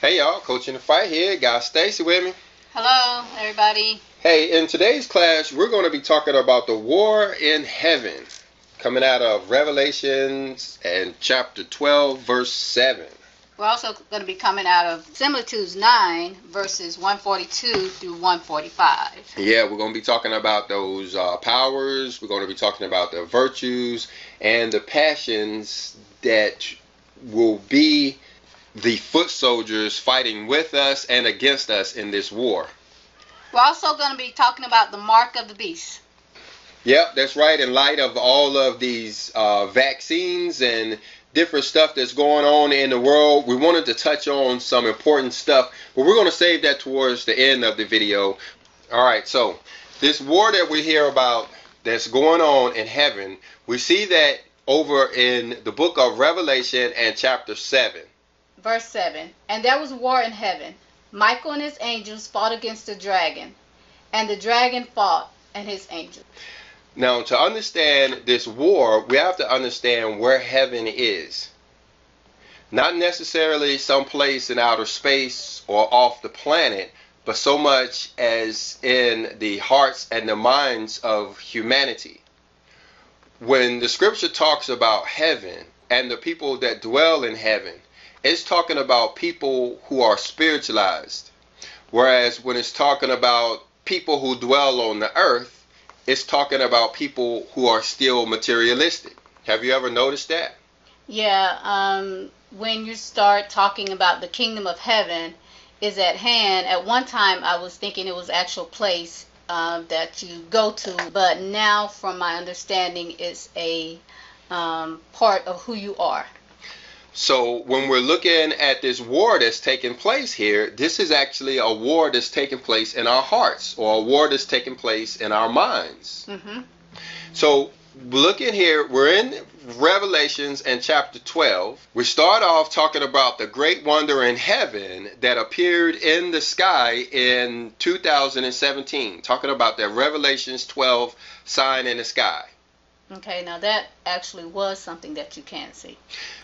Hey y'all, coach in the fight here. Got Stacy with me. Hello, everybody. Hey, in today's class, we're going to be talking about the war in heaven, coming out of Revelations and chapter 12, verse 7. We're also going to be coming out of Similitudes 9, verses 142 through 145. Yeah, we're going to be talking about those uh, powers. We're going to be talking about the virtues and the passions that will be the foot soldiers fighting with us and against us in this war. We're also going to be talking about the mark of the beast. Yep, that's right. In light of all of these uh, vaccines and different stuff that's going on in the world, we wanted to touch on some important stuff, but we're going to save that towards the end of the video. All right, so this war that we hear about that's going on in heaven, we see that over in the book of Revelation and chapter 7. Verse 7 And there was war in heaven. Michael and his angels fought against the dragon, and the dragon fought and his angels. Now, to understand this war, we have to understand where heaven is. Not necessarily some place in outer space or off the planet, but so much as in the hearts and the minds of humanity. When the scripture talks about heaven and the people that dwell in heaven, it's talking about people who are spiritualized. Whereas when it's talking about people who dwell on the earth, it's talking about people who are still materialistic. Have you ever noticed that? Yeah, um, when you start talking about the kingdom of heaven is at hand, at one time I was thinking it was actual place uh, that you go to, but now from my understanding it's a um, part of who you are. So when we're looking at this war that's taking place here, this is actually a war that's taking place in our hearts or a war that's taking place in our minds. Mm-hmm. So looking here, we're in Revelations and chapter 12. We start off talking about the great wonder in heaven that appeared in the sky in 2017, talking about that Revelations 12 sign in the sky. Okay, now that actually was something that you can see.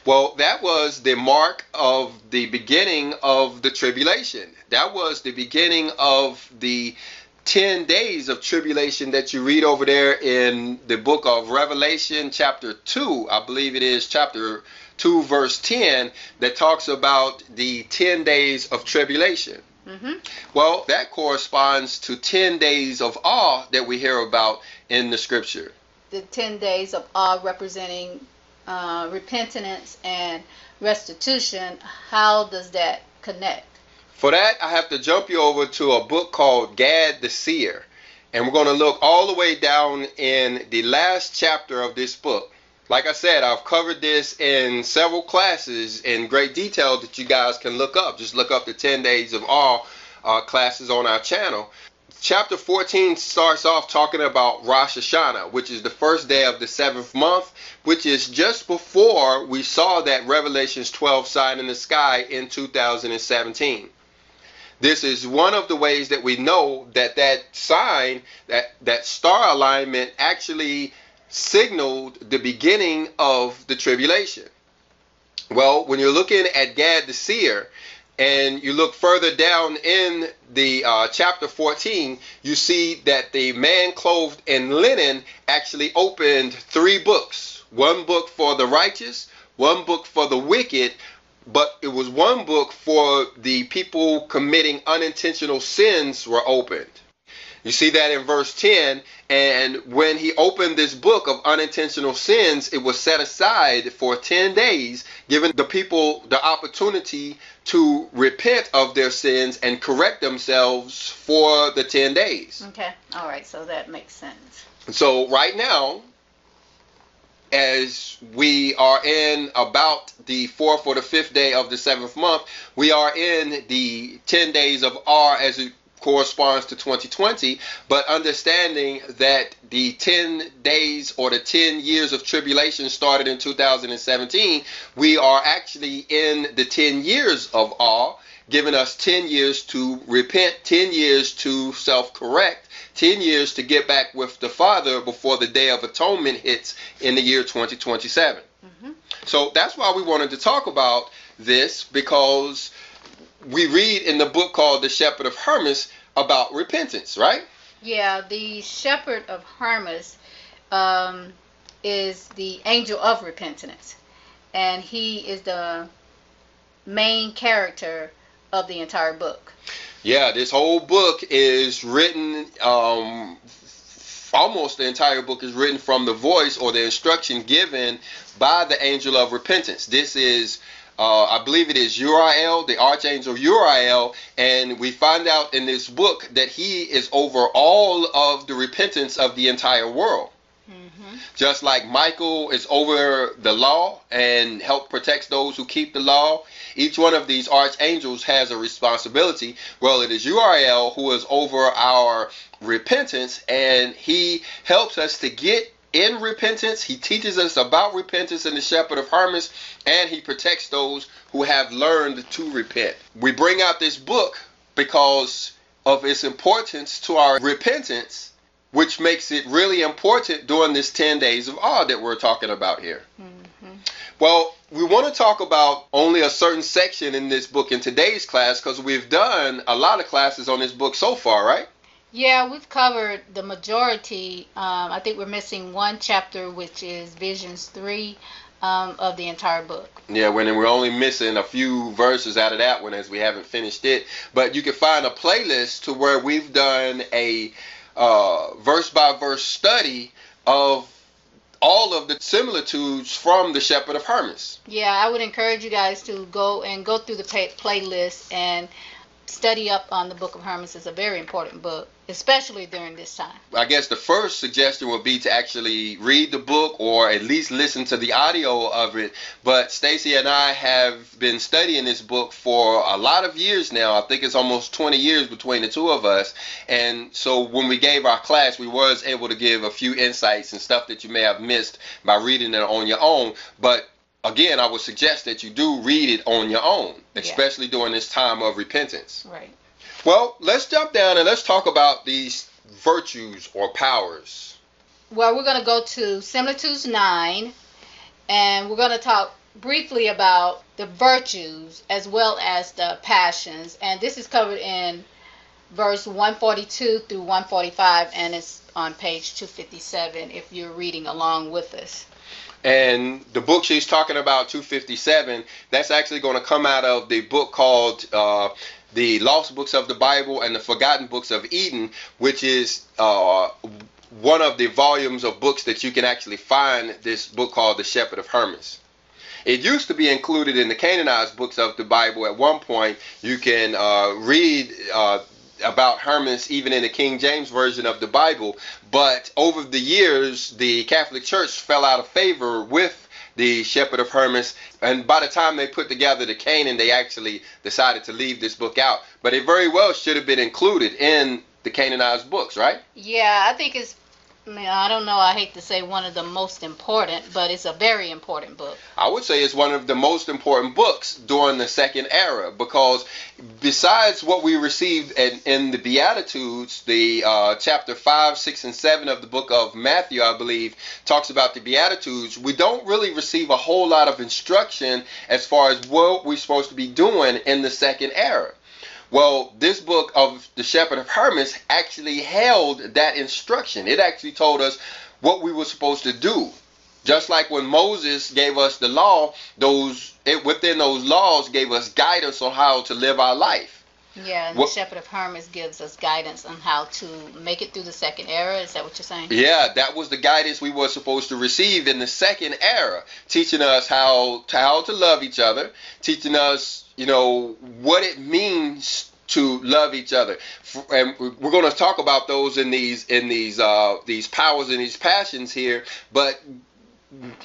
Well, that was the mark of the beginning of the tribulation. That was the beginning of the 10 days of tribulation that you read over there in the book of Revelation, chapter 2. I believe it is chapter 2, verse 10, that talks about the 10 days of tribulation. Mm-hmm. Well, that corresponds to 10 days of awe that we hear about in the scripture the 10 days of awe representing uh, repentance and restitution, how does that connect? For that, I have to jump you over to a book called Gad the Seer. And we're going to look all the way down in the last chapter of this book. Like I said, I've covered this in several classes in great detail that you guys can look up. Just look up the 10 Days of Awe uh, classes on our channel chapter 14 starts off talking about Rosh Hashanah, which is the first day of the seventh month, which is just before we saw that Revelations 12 sign in the sky in 2017. This is one of the ways that we know that that sign, that, that star alignment actually signaled the beginning of the tribulation. Well, when you're looking at Gad the seer, and you look further down in the uh, chapter 14, you see that the man clothed in linen actually opened three books one book for the righteous, one book for the wicked, but it was one book for the people committing unintentional sins were opened. You see that in verse 10. And when he opened this book of unintentional sins, it was set aside for 10 days, giving the people the opportunity to repent of their sins and correct themselves for the 10 days. Okay. All right. So that makes sense. So, right now, as we are in about the fourth or the fifth day of the seventh month, we are in the 10 days of awe as it corresponds to 2020, but understanding that the 10 days or the 10 years of tribulation started in 2017, we are actually in the 10 years of awe, giving us 10 years to repent, 10 years to self correct, 10 years to get back with the Father before the day of atonement hits in the year 2027. Mm-hmm. So that's why we wanted to talk about this because we read in the book called The Shepherd of Hermas about repentance, right? Yeah, the shepherd of Hermas um, is the angel of repentance, and he is the main character of the entire book. Yeah, this whole book is written. Um, almost the entire book is written from the voice or the instruction given by the angel of repentance. This is uh, I believe it is Uriel, the archangel Uriel, and we find out in this book that he is over all of the repentance of the entire world. Mm-hmm. Just like Michael is over the law and help protects those who keep the law, each one of these archangels has a responsibility. Well, it is Uriel who is over our repentance, and he helps us to get in repentance. He teaches us about repentance in the Shepherd of Hermas, and he protects those who have learned to repent. We bring out this book because of its importance to our repentance, which makes it really important during this 10 days of awe that we're talking about here. Mm-hmm. Well, we want to talk about only a certain section in this book in today's class because we've done a lot of classes on this book so far, right? Yeah, we've covered the majority. Um, I think we're missing one chapter, which is Visions 3 um, of the entire book. Yeah, when we're only missing a few verses out of that one as we haven't finished it. But you can find a playlist to where we've done a uh, verse by verse study of all of the similitudes from the Shepherd of Hermas. Yeah, I would encourage you guys to go and go through the pay- playlist and study up on the Book of Hermas It's a very important book especially during this time. I guess the first suggestion would be to actually read the book or at least listen to the audio of it. But Stacy and I have been studying this book for a lot of years now. I think it's almost 20 years between the two of us. And so when we gave our class, we was able to give a few insights and stuff that you may have missed by reading it on your own. But again, I would suggest that you do read it on your own, especially yeah. during this time of repentance. Right. Well, let's jump down and let's talk about these virtues or powers. Well, we're going to go to Similitudes 9 and we're going to talk briefly about the virtues as well as the passions. And this is covered in verse 142 through 145 and it's on page 257 if you're reading along with us. And the book she's talking about, 257, that's actually going to come out of the book called uh, the lost books of the Bible and the forgotten books of Eden, which is uh, one of the volumes of books that you can actually find this book called The Shepherd of Hermas. It used to be included in the canonized books of the Bible at one point. You can uh, read uh, about Hermas even in the King James Version of the Bible, but over the years, the Catholic Church fell out of favor with the shepherd of Hermas. And by the time they put together the canon, they actually decided to leave this book out. But it very well should have been included in the canonized books, right? Yeah, I think it's I don't know. I hate to say one of the most important, but it's a very important book. I would say it's one of the most important books during the second era because besides what we received in, in the Beatitudes, the uh, chapter 5, 6, and 7 of the book of Matthew, I believe, talks about the Beatitudes, we don't really receive a whole lot of instruction as far as what we're supposed to be doing in the second era. Well, this book of the Shepherd of Hermas actually held that instruction. It actually told us what we were supposed to do. Just like when Moses gave us the law, those it, within those laws gave us guidance on how to live our life. Yeah, and what, the Shepherd of Hermas gives us guidance on how to make it through the second era. Is that what you're saying? Yeah, that was the guidance we were supposed to receive in the second era, teaching us how to, how to love each other, teaching us you know, what it means to love each other. And we're going to talk about those in these in these uh, these powers and these passions here. But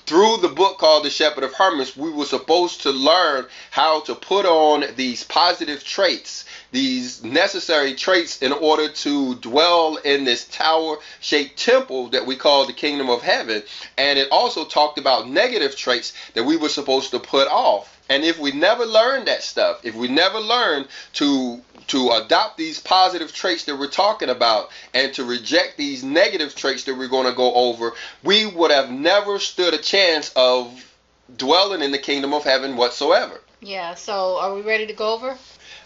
through the book called The Shepherd of Hermas, we were supposed to learn how to put on these positive traits, these necessary traits in order to dwell in this tower shaped temple that we call the kingdom of heaven. And it also talked about negative traits that we were supposed to put off. And if we never learn that stuff, if we never learn to to adopt these positive traits that we're talking about and to reject these negative traits that we're going to go over, we would have never stood a chance of dwelling in the kingdom of heaven whatsoever. Yeah. So are we ready to go over?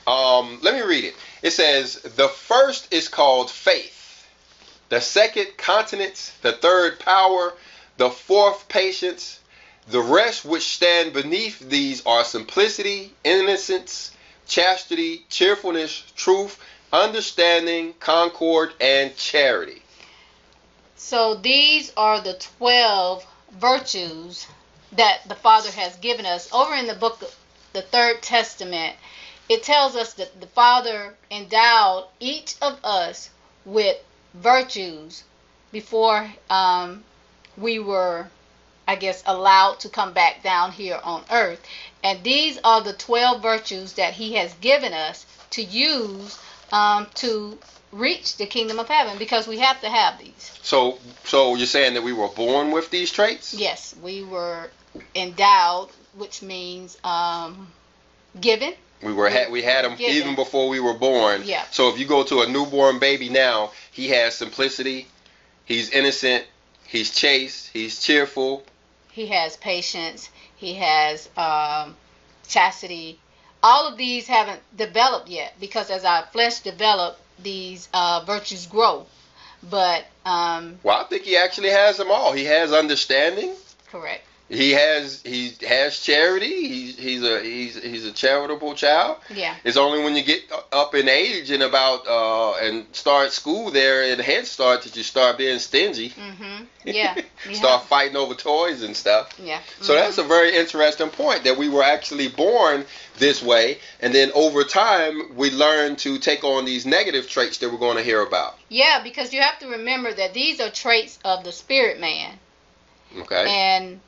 Um, let me read it. It says, The first is called faith, the second, continence, the third, power, the fourth, patience. The rest which stand beneath these are simplicity, innocence, chastity, cheerfulness, truth, understanding, concord, and charity. So these are the 12 virtues that the Father has given us. Over in the book, of the Third Testament, it tells us that the Father endowed each of us with virtues before um, we were, I guess, allowed to come back down here on earth. And these are the 12 virtues that He has given us to use um, to reach the kingdom of heaven because we have to have these. So, so you're saying that we were born with these traits? Yes, we were endowed, which means um, given. We were ha- we had them Given. even before we were born. Yeah. So if you go to a newborn baby now, he has simplicity, he's innocent, he's chaste, he's cheerful. He has patience. He has um, chastity. All of these haven't developed yet because as our flesh develop, these uh, virtues grow. But um, Well, I think he actually has them all. He has understanding. correct. He has he has charity. He's he's a he's he's a charitable child. Yeah. It's only when you get up in age and about uh and start school there in Head Start that you start being stingy. Mm-hmm. Yeah. Yeah. start fighting over toys and stuff. Yeah. So Mhm. that's a very interesting point that we were actually born this way, and then over time we learn to take on these negative traits that we're going to hear about. Yeah, because you have to remember that these are traits of the spirit man. Okay. And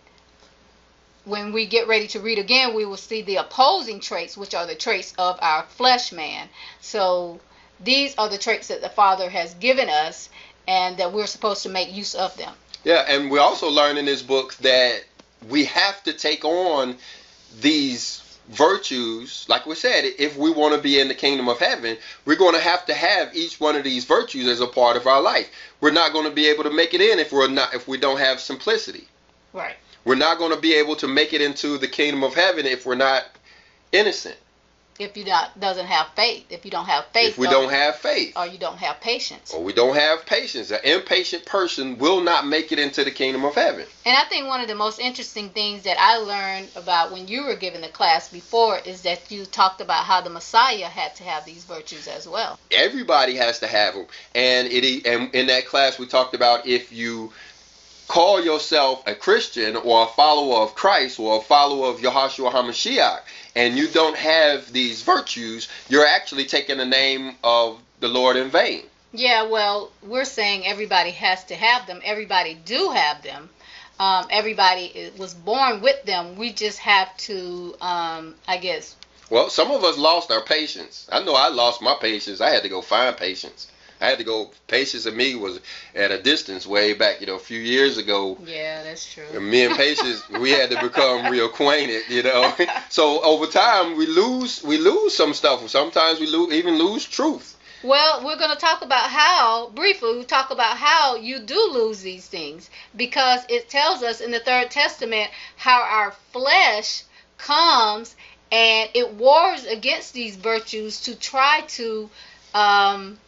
when we get ready to read again, we will see the opposing traits, which are the traits of our flesh man. So these are the traits that the Father has given us and that we're supposed to make use of them. Yeah, and we also learn in this book that we have to take on these virtues. Like we said, if we want to be in the kingdom of heaven, we're going to have to have each one of these virtues as a part of our life. We're not going to be able to make it in if we're not if we don't have simplicity. Right. We're not going to be able to make it into the kingdom of heaven if we're not innocent. If you not doesn't have faith, if you don't have faith, If we don't have faith. or you don't have patience. Or we don't have patience. An impatient person will not make it into the kingdom of heaven. And I think one of the most interesting things that I learned about when you were given the class before is that you talked about how the Messiah had to have these virtues as well. Everybody has to have them. And it and in that class we talked about if you call yourself a Christian or a follower of Christ or a follower of Yahushua HaMashiach and you don't have these virtues, you're actually taking the name of the Lord in vain. Yeah, well, we're saying everybody has to have them. Everybody do have them. Um, everybody was born with them. We just have to, um, I guess. Well, some of us lost our patience. I know I lost my patience. I had to go find patience. I had to go. Patience and me was at a distance way back, you know, a few years ago. Yeah, that's true. Me and patience, we had to become reacquainted, you know. So over time, we lose, we lose some stuff. Sometimes we lose, even lose truth. Well, we're going to talk about how, briefly, we talk about how you do lose these things because it tells us in the Third Testament how our flesh comes and it wars against these virtues to try to um,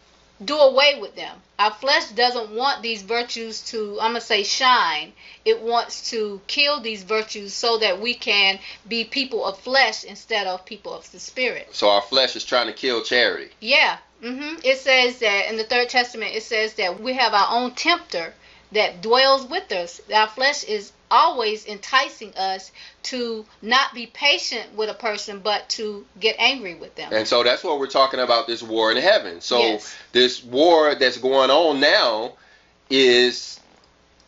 do away with them. Our flesh doesn't want these virtues to, I'm going to say, shine. It wants to kill these virtues so that we can be people of flesh instead of people of the spirit. So our flesh is trying to kill charity. Yeah. Mm-hmm. It says that in the Third Testament, it says that we have our own tempter that dwells with us. Our flesh is always enticing us to not be patient with a person, but to get angry with them. And so that's what we're talking about this war in heaven. So Yes. this war that's going on now is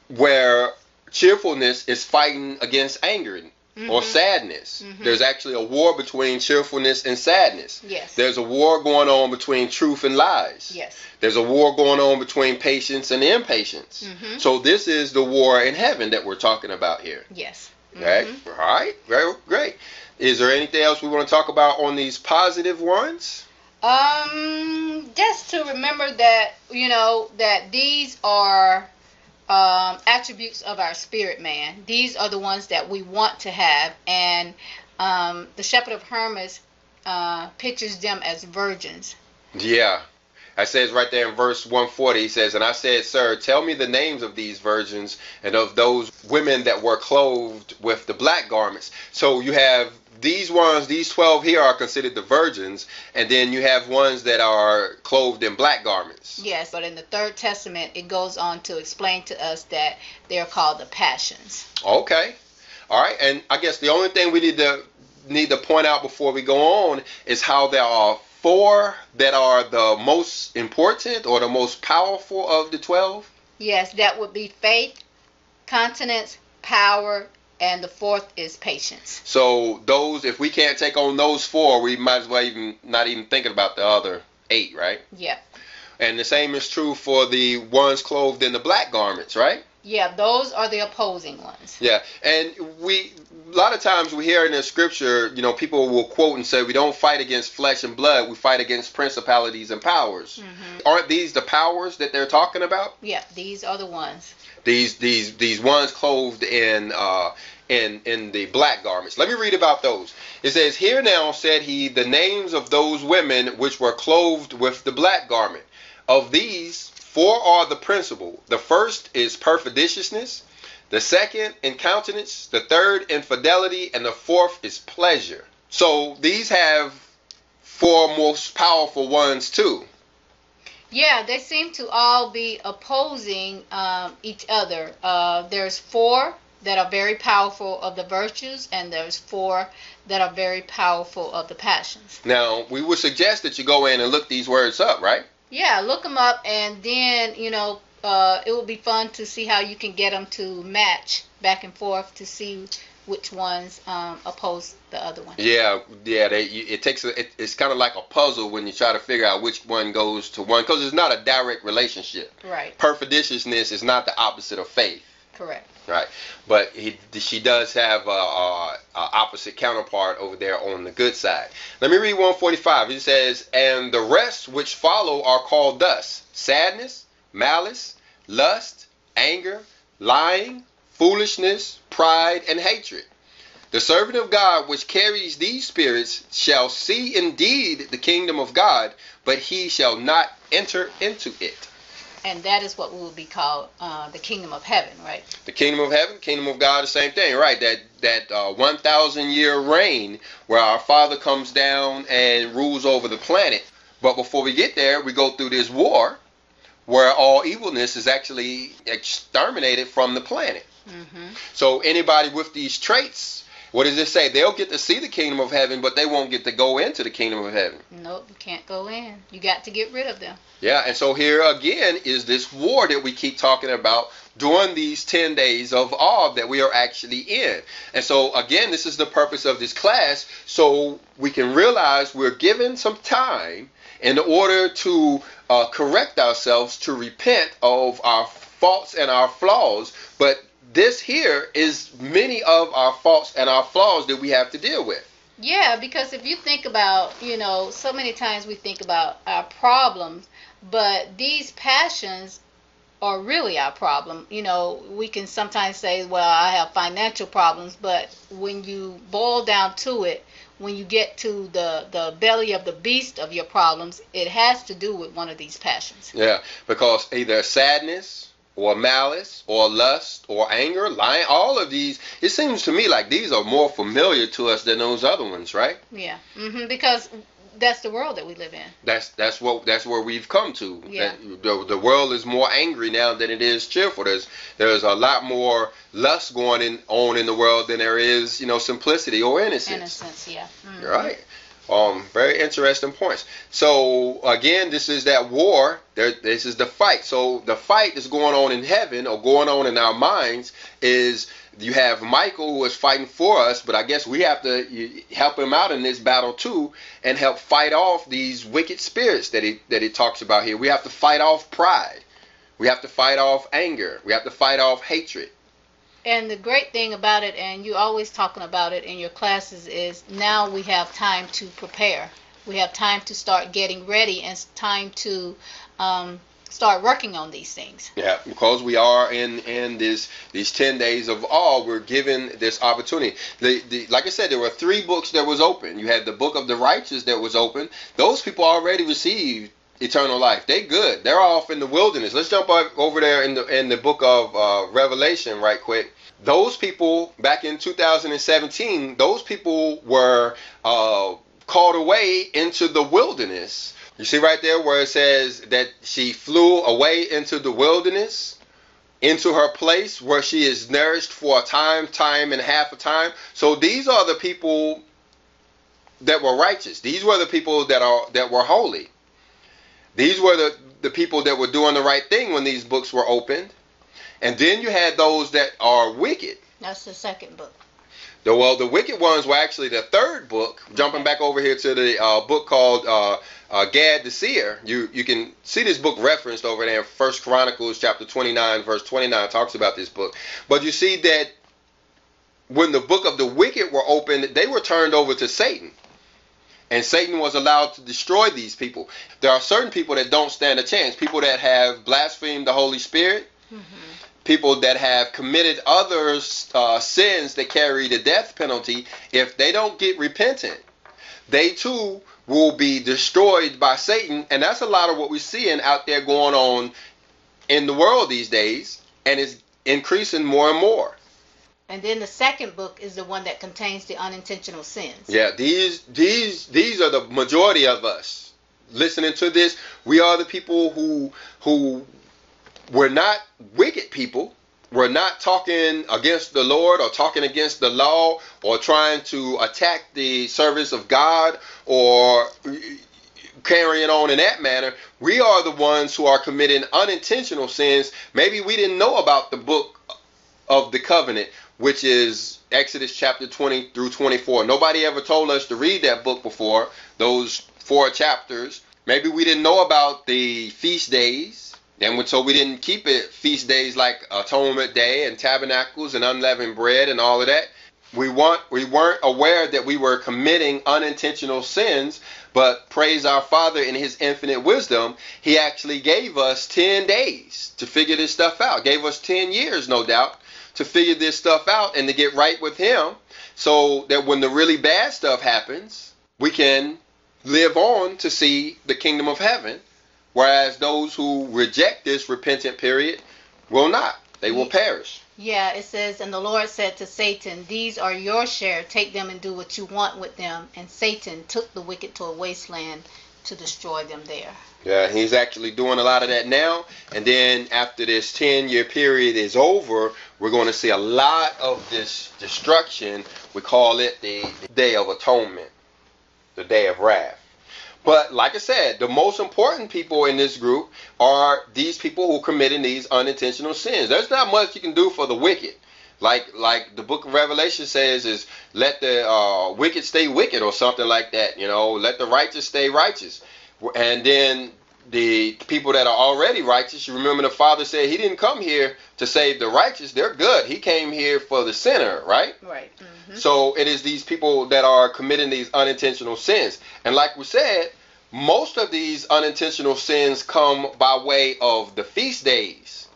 where cheerfulness is fighting against anger or Mhm. sadness. Mhm. There's actually a war between cheerfulness and sadness. Yes. There's a war going on between truth and lies. Yes. There's a war going on between patience and impatience. hmm So this is the war in heaven that we're talking about here. Yes. Okay? Mhm. All right. Very great. Is there anything else we want to talk about on these positive ones? Um, just to remember that you know that these are um, attributes of our spirit man. These are the ones that we want to have, and um, the shepherd of Hermas uh, pictures them as virgins. Yeah. It says right there in verse 140, he says, And I said, Sir, tell me the names of these virgins and of those women that were clothed with the black garments. So you have these ones, these 12 here are considered the virgins, and then you have ones that are clothed in black garments. Yes, but in the Third Testament, it goes on to explain to us that they're called the passions. Okay. All right. And I guess the only thing we need to need to point out before we go on is how there are four that are the most important or the most powerful of the 12? Yes, that would be faith, continence, power, and the fourth is patience. So those, if we can't take on those four, we might as well even not even thinking about the other eight, right? Yeah. And the same is true for the ones clothed in the black garments, right? Yeah, those are the opposing ones. Yeah, and we a lot of times we hear in the scripture, you know, people will quote and say, "We don't fight against flesh and blood; we fight against principalities and powers." Mm-hmm. Aren't these the powers that they're talking about? Yeah, these are the ones. These these these ones clothed in uh, in in the black garments. Let me read about those. It says, "Here now said he the names of those women which were clothed with the black garment. Of these." Four are the principal. The first is perfidiousness, the second incontinence, the third infidelity, and the fourth is pleasure. So these have four most powerful ones too. Yeah, they seem to all be opposing um, each other. Uh, there's four that are very powerful of the virtues, and there's four that are very powerful of the passions. Now, we would suggest that you go in and look these words up, right? Yeah, look them up, and then you know uh, it will be fun to see how you can get them to match back and forth to see which ones um, oppose the other one. Yeah, yeah. They, it takes a, it, it's kind of like a puzzle when you try to figure out which one goes to one because it's not a direct relationship. Right. Perfidiousness is not the opposite of faith. Correct. Right, but he, she does have a, a, a, opposite counterpart over there on the good side. Let me read 145. He says, "And the rest which follow are called thus: sadness, malice, lust, anger, lying, foolishness, pride, and hatred. The servant of God which carries these spirits shall see indeed the kingdom of God, but he shall not enter into it." And that is what will be called uh, the kingdom of heaven, right? The kingdom of heaven, kingdom of God, the same thing, right? That that uh, 1,000 year reign where our Father comes down and rules over the planet. But before we get there, we go through this war where all evilness is actually exterminated from the planet. Mm-hmm. So anybody with these traits what does it say? They'll get to see the kingdom of heaven, but they won't get to go into the kingdom of heaven. Nope, you can't go in. You got to get rid of them. Yeah, and so here again is this war that we keep talking about during these 10 days of awe that we are actually in. And so again, this is the purpose of this class so we can realize we're given some time in order to uh, correct ourselves to repent of our faults and our flaws, but this here is many of our faults and our flaws that we have to deal with. Yeah, because if you think about, you know, so many times we think about our problems, but these passions are really our problem. You know, we can sometimes say, well, I have financial problems, but when you boil down to it, when you get to the, the belly of the beast of your problems, it has to do with one of these passions. Yeah, because either sadness, or malice or lust or anger, lying, all of these, it seems to me like these are more familiar to us than those other ones, right? Yeah. hmm because that's the world that we live in. That's that's what that's where we've come to. Yeah. The, the world is more angry now than it is cheerful. There's there's a lot more lust going in, on in the world than there is, you know, simplicity or innocence. Innocence, yeah. Mm-hmm. Right. Um, very interesting points. So again, this is that war. There, this is the fight. So the fight that's going on in heaven or going on in our minds is you have Michael who is fighting for us, but I guess we have to help him out in this battle too and help fight off these wicked spirits that he that he talks about here. We have to fight off pride. We have to fight off anger. We have to fight off hatred. And the great thing about it, and you always talking about it in your classes, is now we have time to prepare. We have time to start getting ready and time to um, start working on these things. Yeah, because we are in in this these ten days of awe, we're given this opportunity. The, the, like I said, there were three books that was open. You had the book of the righteous that was open. Those people already received eternal life. They good. They're off in the wilderness. Let's jump over there in the in the book of uh, Revelation right quick. Those people back in 2017, those people were uh, called away into the wilderness you see right there where it says that she flew away into the wilderness, into her place where she is nourished for a time, time and half a time. So these are the people that were righteous. These were the people that are that were holy. These were the, the people that were doing the right thing when these books were opened. And then you had those that are wicked. That's the second book. The, well, the wicked ones were actually the third book. Jumping back over here to the uh, book called uh, uh, Gad the seer. You you can see this book referenced over there in First Chronicles chapter 29, verse 29 talks about this book. But you see that when the book of the wicked were opened, they were turned over to Satan. And Satan was allowed to destroy these people. There are certain people that don't stand a chance. People that have blasphemed the Holy Spirit. Mm-hmm people that have committed other uh, sins that carry the death penalty, if they don't get repentant, they too will be destroyed by Satan. And that's a lot of what we're seeing out there going on in the world these days, and it's increasing more and more. And then the second book is the one that contains the unintentional sins. Yeah, these these these are the majority of us listening to this. We are the people who who we're not wicked people. We're not talking against the Lord or talking against the law or trying to attack the service of God or carrying on in that manner. We are the ones who are committing unintentional sins. Maybe we didn't know about the book of the covenant, which is Exodus chapter 20 through 24. Nobody ever told us to read that book before, those four chapters. Maybe we didn't know about the feast days and so we didn't keep it feast days like Atonement Day and Tabernacles and unleavened bread and all of that. We want we weren't aware that we were committing unintentional sins, but praise our Father in His infinite wisdom, He actually gave us ten days to figure this stuff out. Gave us ten years, no doubt, to figure this stuff out and to get right with Him, so that when the really bad stuff happens, we can live on to see the kingdom of heaven Whereas those who reject this repentant period will not. They will perish. Yeah, it says, And the Lord said to Satan, These are your share. Take them and do what you want with them. And Satan took the wicked to a wasteland to destroy them there. Yeah, he's actually doing a lot of that now. And then after this 10 year period is over, we're going to see a lot of this destruction. We call it the Day of Atonement, the Day of Wrath. But like I said, the most important people in this group are these people who are committing these unintentional sins. There's not much you can do for the wicked. Like like the book of Revelation says is let the uh, wicked stay wicked or something like that. You know, let the righteous stay righteous. And then the people that are already righteous, you remember the Father said he didn't come here to save the righteous. They're good. He came here for the sinner, right? Right. Mm-hmm. So it is these people that are committing these unintentional sins. And like we said, most of these unintentional sins come by way of the feast days.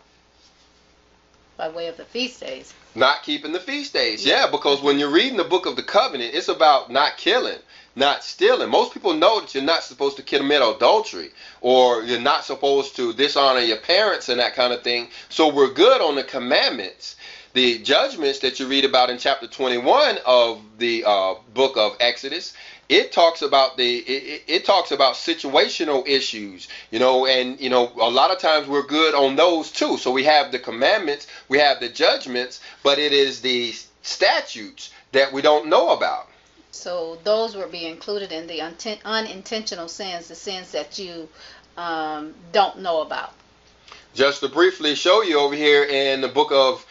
By way of the feast days. Not keeping the feast days. Yeah, yeah because when you're reading the book of the covenant, it's about not killing not stealing. Most people know that you're not supposed to commit adultery or you're not supposed to dishonor your parents and that kind of thing. So we're good on the commandments. The judgments that you read about in chapter 21 of the uh, book of Exodus, it talks about the it, it, talks about situational issues, you know, and you know a lot of times we're good on those too. So we have the commandments, we have the judgments, but it is the statutes that we don't know about. So those would be included in the unintentional sins, the sins that you um, don't know about. Just to briefly show you over here in the book of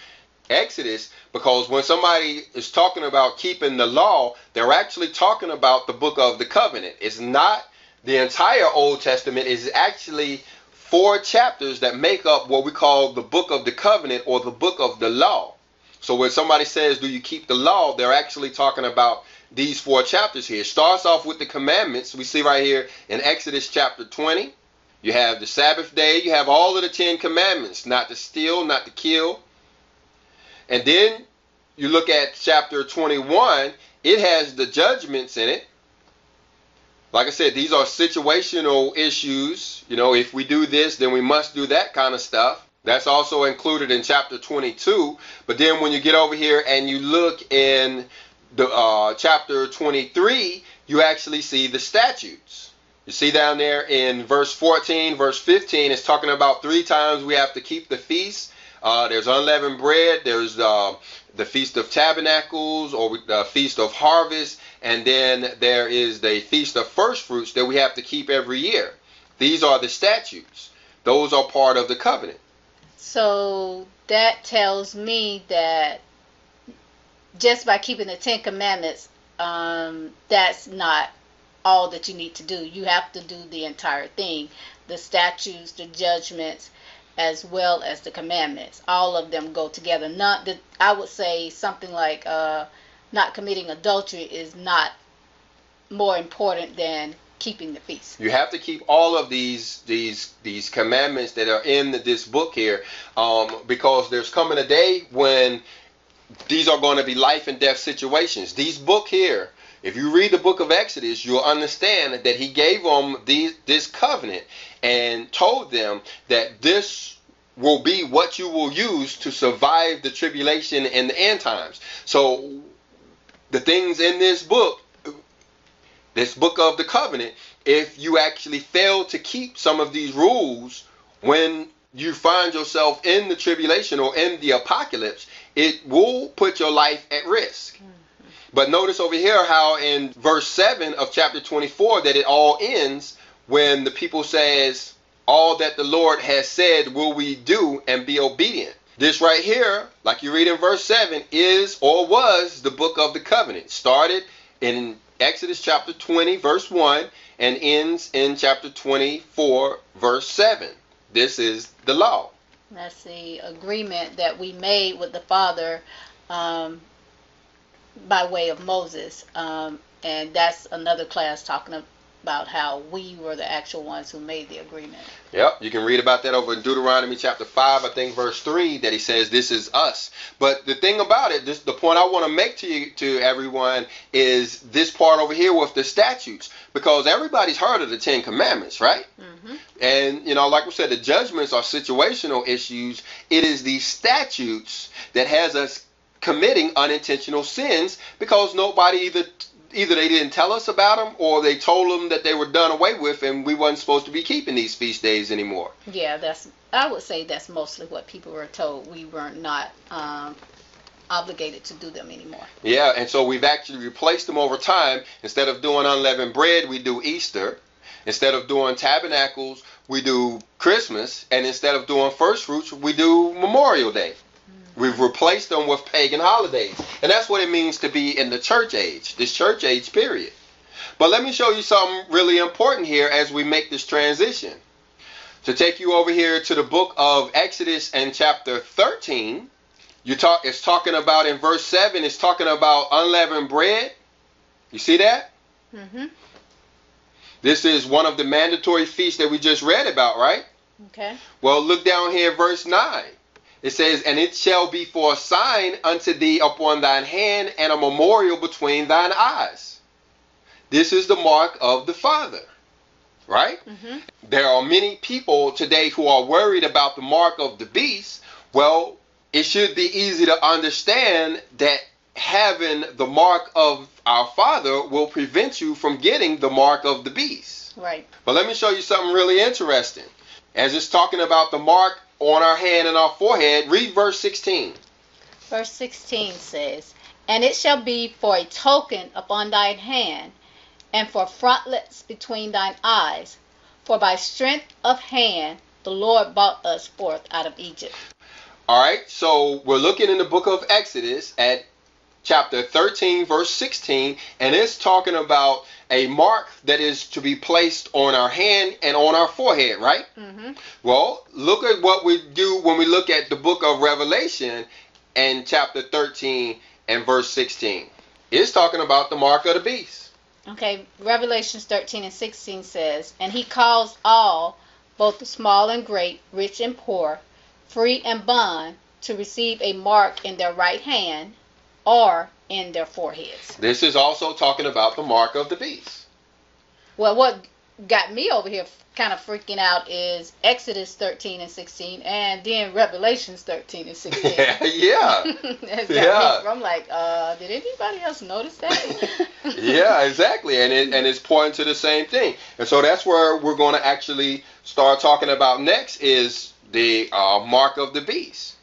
Exodus, because when somebody is talking about keeping the law, they're actually talking about the book of the covenant. It's not the entire Old Testament, it's actually four chapters that make up what we call the book of the covenant or the book of the law. So when somebody says, Do you keep the law? they're actually talking about these four chapters here. It starts off with the commandments. We see right here in Exodus chapter 20. You have the Sabbath day. You have all of the Ten Commandments not to steal, not to kill. And then you look at chapter 21, it has the judgments in it. Like I said, these are situational issues. You know, if we do this, then we must do that kind of stuff. That's also included in chapter 22. But then when you get over here and you look in the uh, chapter 23, you actually see the statutes. You see down there in verse 14, verse 15, it's talking about three times we have to keep the feast. Uh, there's unleavened bread, there's uh, the Feast of Tabernacles or the Feast of Harvest, and then there is the Feast of First Fruits that we have to keep every year. These are the statutes. Those are part of the covenant. So that tells me that just by keeping the Ten Commandments, um, that's not all that you need to do. You have to do the entire thing the statutes, the judgments, as well as the commandments. All of them go together. Not that I would say something like uh, not committing adultery is not more important than keeping the feast. You have to keep all of these these these commandments that are in this book here, um, because there's coming a day when these are going to be life and death situations. These book here, if you read the book of Exodus, you'll understand that he gave them these, this covenant and told them that this will be what you will use to survive the tribulation and the end times. So the things in this book, this book of the covenant, if you actually fail to keep some of these rules when you find yourself in the tribulation or in the apocalypse, it will put your life at risk. Mm-hmm. But notice over here how in verse 7 of chapter 24 that it all ends when the people says, all that the Lord has said will we do and be obedient. This right here, like you read in verse 7, is or was the book of the covenant. Started in Exodus chapter 20, verse 1, and ends in chapter 24, verse 7. This is the law. That's the agreement that we made with the Father um, by way of Moses. Um, and that's another class talking about how we were the actual ones who made the agreement. Yep, you can read about that over in Deuteronomy chapter 5, I think verse 3, that he says this is us. But the thing about it, this, the point I want to make to you, to everyone is this part over here with the statutes. Because everybody's heard of the Ten Commandments, right? Mm-hmm. And, you know, like we said, the judgments are situational issues. It is these statutes that has us committing unintentional sins because nobody either either they didn't tell us about them or they told them that they were done away with and we wasn't supposed to be keeping these feast days anymore. Yeah, that's I would say that's mostly what people were told. We were not um, obligated to do them anymore. Yeah, and so we've actually replaced them over time. Instead of doing unleavened bread, we do Easter. Instead of doing tabernacles, we do Christmas, and instead of doing first fruits, we do Memorial Day. We've replaced them with pagan holidays. And that's what it means to be in the church age, this church age period. But let me show you something really important here as we make this transition. To take you over here to the book of Exodus and chapter 13, you talk it's talking about in verse 7, it's talking about unleavened bread. You see that? Mm-hmm. This is one of the mandatory feasts that we just read about, right? Okay. Well, look down here, verse 9. It says, And it shall be for a sign unto thee upon thine hand and a memorial between thine eyes. This is the mark of the Father. Right? Mm-hmm. There are many people today who are worried about the mark of the beast. Well, it should be easy to understand that having the mark of our Father will prevent you from getting the mark of the beast. Right. But let me show you something really interesting. As it's talking about the mark on our hand and our forehead. Read verse 16. Verse 16 says, And it shall be for a token upon thine hand, and for frontlets between thine eyes. For by strength of hand the Lord brought us forth out of Egypt. All right, so we're looking in the book of Exodus at chapter 13, verse 16, and it's talking about a mark that is to be placed on our hand and on our forehead, right? Mm-hmm. Well, look at what we do when we look at the book of Revelation and chapter 13 and verse 16. It's talking about the mark of the beast. Okay, Revelations 13 and 16 says, And he calls all both the small and great, rich and poor, free and bond, to receive a mark in their right hand or in their foreheads. This is also talking about the mark of the beast. Well, what got me over here kind of freaking out is Exodus 13 and 16 and then Revelations 13 and 16. yeah. yeah. I'm like, uh, did anybody else notice that? yeah, exactly. And it, and it's pointing to the same thing. And so that's where we're going to actually start talking about next is the uh, mark of the beast.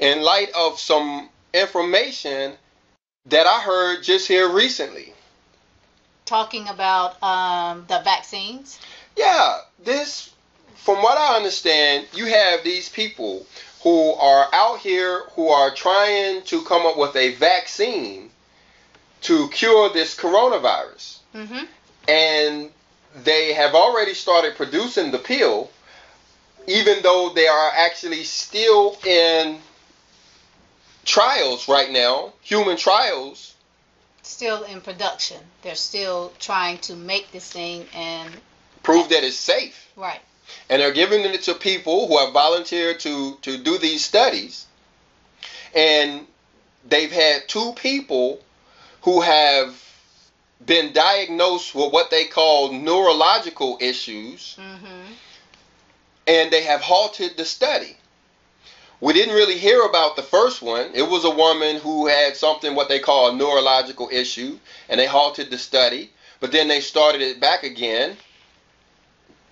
In light of some information that I heard just here recently. Talking about um, the vaccines? Yeah, this, from what I understand, you have these people who are out here who are trying to come up with a vaccine to cure this coronavirus. Mm-hmm. And they have already started producing the pill, even though they are actually still in trials right now, human trials. Still in production. They're still trying to make this thing and prove that it's safe. Right. And they're giving it to people who have volunteered to, to do these studies. And they've had two people who have been diagnosed with what they call neurological issues. Mm-hmm. And they have halted the study. We didn't really hear about the first one. It was a woman who had something what they call a neurological issue, and they halted the study. But then they started it back again,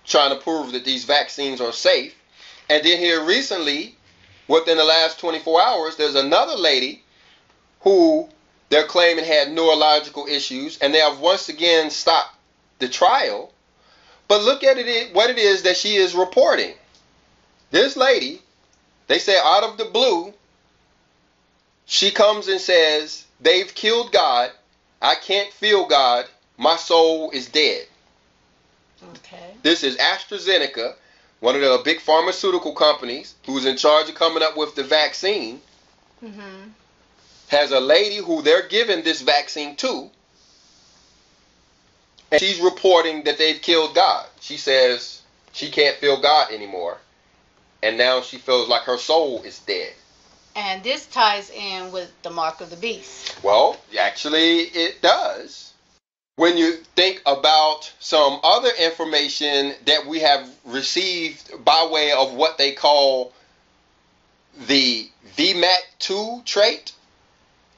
trying to prove that these vaccines are safe. And then here recently, within the last 24 hours, there's another lady who they're claiming had neurological issues, and they have once again stopped the trial. But look at it, what it is that she is reporting. This lady they say out of the blue, she comes and says, They've killed God. I can't feel God. My soul is dead. Okay. This is AstraZeneca, one of the big pharmaceutical companies who's in charge of coming up with the vaccine. Mm-hmm. Has a lady who they're giving this vaccine to. And she's reporting that they've killed God. She says she can't feel God anymore and now she feels like her soul is dead. And this ties in with the mark of the beast. Well, actually, it does. When you think about some other information that we have received by way of what they call the VMAT2 trait.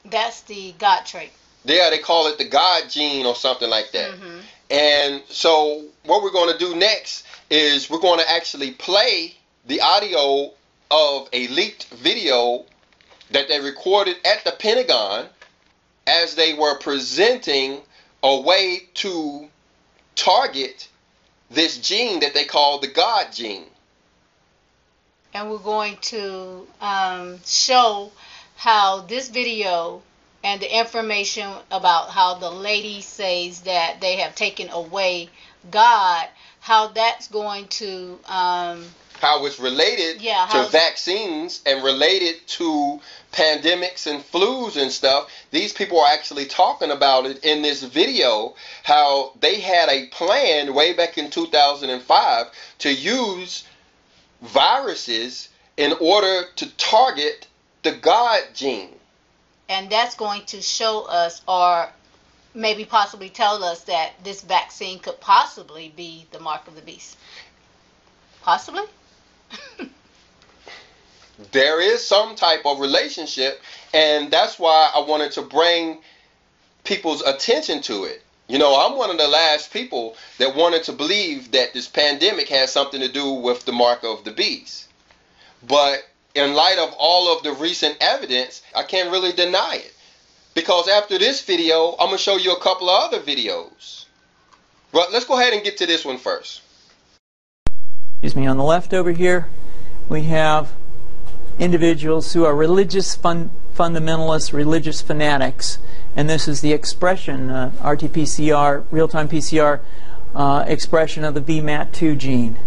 That's the God trait. Yeah, they call it the God gene or something like that. Mm-hmm. And so, what we're going to do next is we're going to actually play the audio of a leaked video that they recorded at the Pentagon as they were presenting a way to target this gene that they call the God gene. And we're going to um, show how this video and the information about how the lady says that they have taken away God, how that's going to um, how it's related yeah, to vaccines and related to pandemics and flus and stuff. These people are actually talking about it in this video how they had a plan way back in 2005 to use viruses in order to target the God gene. And that's going to show us or maybe possibly tell us that this vaccine could possibly be the mark of the beast. Possibly? There is some type of relationship, and that's why I wanted to bring people's attention to it. You know, I'm one of the last people that wanted to believe that this pandemic has something to do with the mark of the beast. But in light of all of the recent evidence, I can't really deny it. Because after this video, I'm going to show you a couple of other videos. But let's go ahead and get to this one first excuse me, on the left over here, we have individuals who are religious fun fundamentalists, religious fanatics, and this is the expression, uh, RT-PCR, real-time PCR uh, expression of the VMAT2 gene.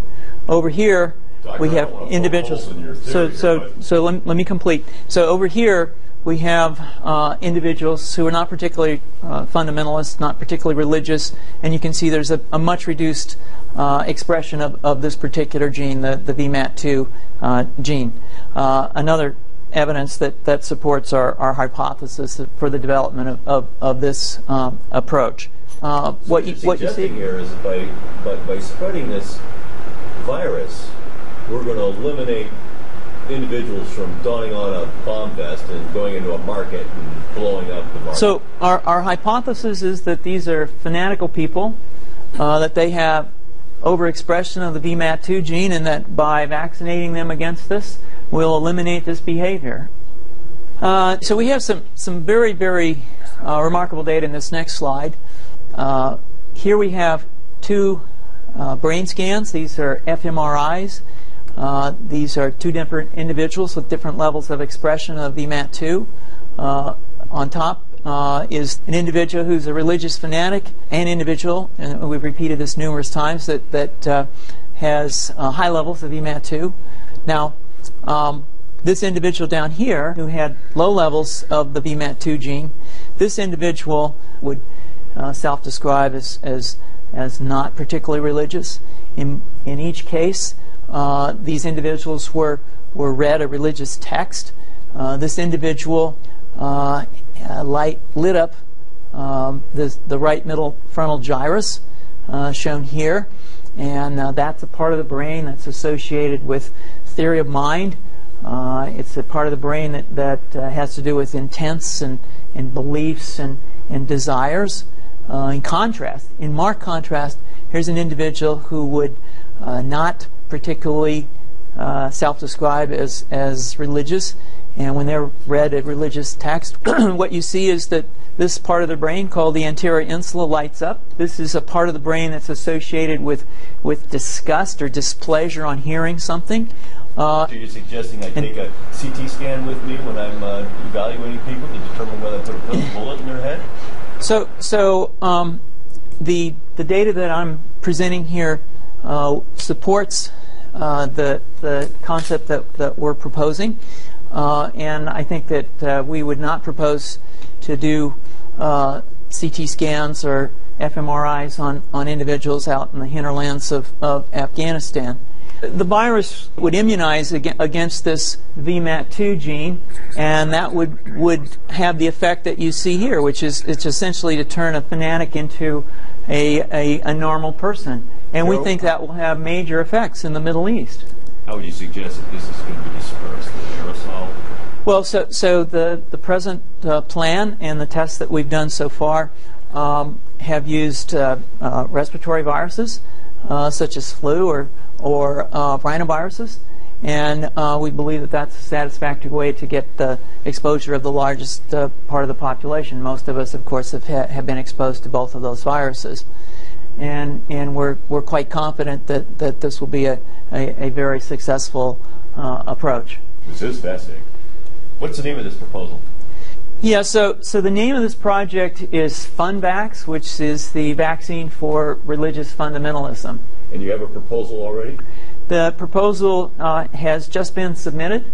Over here, we have individuals. so, so, so let, let me complete. So over here, we have uh, individuals who are not particularly uh, fundamentalist, not particularly religious, and you can see there's a, a much reduced uh, expression of, of this particular gene, the, the VMAT2 uh, gene. Uh, another evidence that, that supports our, our hypothesis for the development of, of, of this um, approach. Uh, so what, you, what you see here is by, by, by spreading this virus, we're going to eliminate individuals from donning on a bomb vest and going into a market and blowing up the market. So our, our hypothesis is that these are fanatical people, uh, that they have overexpression of the VMAT2 gene, and that by vaccinating them against this, we'll eliminate this behavior. Uh, so we have some, some very, very uh, remarkable data in this next slide. Uh, here we have two uh, brain scans. These are fMRIs. Uh, these are two different individuals with different levels of expression of VMAT2. Uh, on top uh, is an individual who's a religious fanatic, and individual, and we've repeated this numerous times, that, that uh, has uh, high levels of VMAT2. Now, um, this individual down here who had low levels of the VMAT2 gene, this individual would uh, self-describe as, as, as not particularly religious. In, in each case, uh, these individuals were, were read a religious text. Uh, this individual uh, light lit up um, the, the right middle frontal gyrus, uh, shown here, and uh, that's a part of the brain that's associated with theory of mind. it's a part of the brain that, that has to do with intents and, and beliefs and, and desires. in contrast, in marked contrast, here's an individual who would not particularly uh, self-describe as, as religious. And when they're read a religious text, what you see is that this part of the brain called the anterior insula lights up. This is a part of the brain that's associated with, with disgust or displeasure on hearing something. Uh, so you're suggesting I take a CT scan with me when I'm uh, evaluating people to determine whether I put a bullet in their head? So, so um, the, the data that I'm presenting here uh, supports the, the concept that, that we're proposing. Uh, and I think that uh, we would not propose to do uh, CT scans or fMRIs on, on individuals out in the hinterlands of, of Afghanistan. The virus would immunize against this VMAT2 gene, and that would, would have the effect that you see here, which is it's essentially to turn a fanatic into a, a, a normal person. And we think that will have major effects in the Middle East. How would you suggest that this is going to be dispersed, the aerosol? Well, so, so the, the present uh, plan and the tests that we've done so far um, have used uh, uh, respiratory viruses, uh, such as flu or, or uh, rhinoviruses, and uh, we believe that that's a satisfactory way to get the exposure of the largest part of the population. Most of us, of course, have, ha- have been exposed to both of those viruses and and we're we're quite confident that, that this will be a, a, a very successful uh, approach. This is fascinating. What's the name of this proposal? Yeah, so so the name of this project is FunVax, which is the vaccine for religious fundamentalism. And you have a proposal already? The proposal uh, has just been submitted,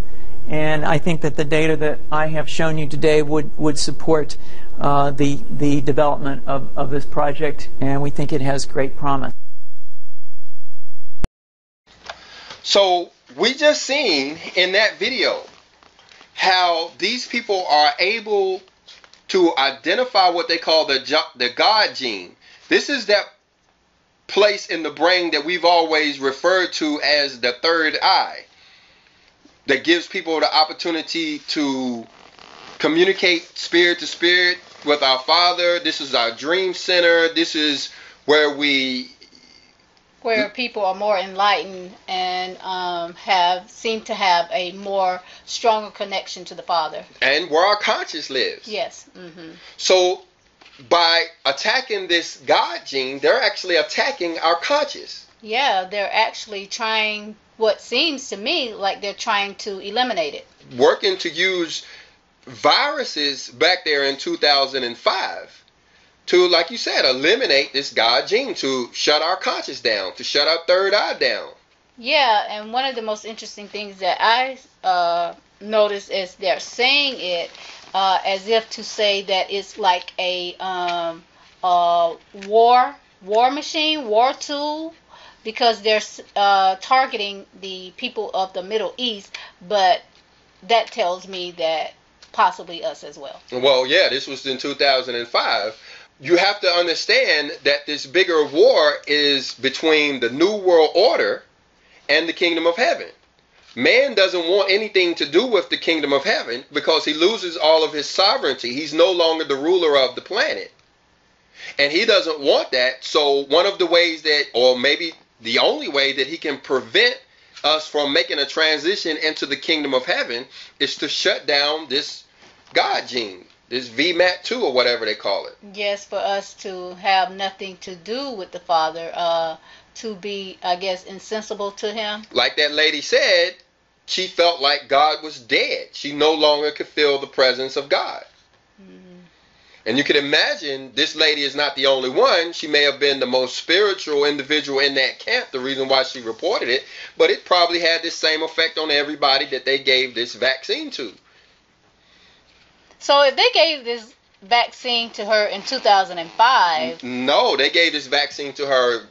and I think that the data that I have shown you today would would support uh, the, the development of, of this project, and we think it has great promise. So we just seen in that video how these people are able to identify what they call the the God gene. This is that place in the brain that we've always referred to as the third eye that gives people the opportunity to communicate spirit to spirit with our Father. This is our dream center. This is where we where people are more enlightened and um, have seem to have a more stronger connection to the Father. And where our conscience lives. Yes. Mm-hmm. So by attacking this God gene, they're actually attacking our conscience. Yeah, they're actually trying what seems to me like they're trying to eliminate it. Working to use viruses back there in 2005 to, like you said, eliminate this God gene, to shut our conscience down, to shut our third eye down. Yeah, and one of the most interesting things that I uh, notice as they're saying it uh, as if to say that it's like a, um, a war war machine, war tool, because they're uh, targeting the people of the Middle East. But that tells me that possibly us as well. Well, yeah, this was in 2005. You have to understand that this bigger war is between the New World Order and the Kingdom of Heaven. Man doesn't want anything to do with the Kingdom of Heaven because he loses all of his sovereignty. He's no longer the ruler of the planet. And he doesn't want that. So, one of the ways that, or maybe the only way that he can prevent us from making a transition into the kingdom of heaven is to shut down this God gene, this VMAT2 or whatever they call it. Yes, for us to have nothing to do with the Father, uh, to be, I guess, insensible to Him. Like that lady said, she felt like God was dead. She no longer could feel the presence of God. And you can imagine this lady is not the only one. She may have been the most spiritual individual in that camp, the reason why she reported it, but it probably had the same effect on everybody that they gave this vaccine to. So if they gave this vaccine to her in 2005. No, they gave this vaccine to her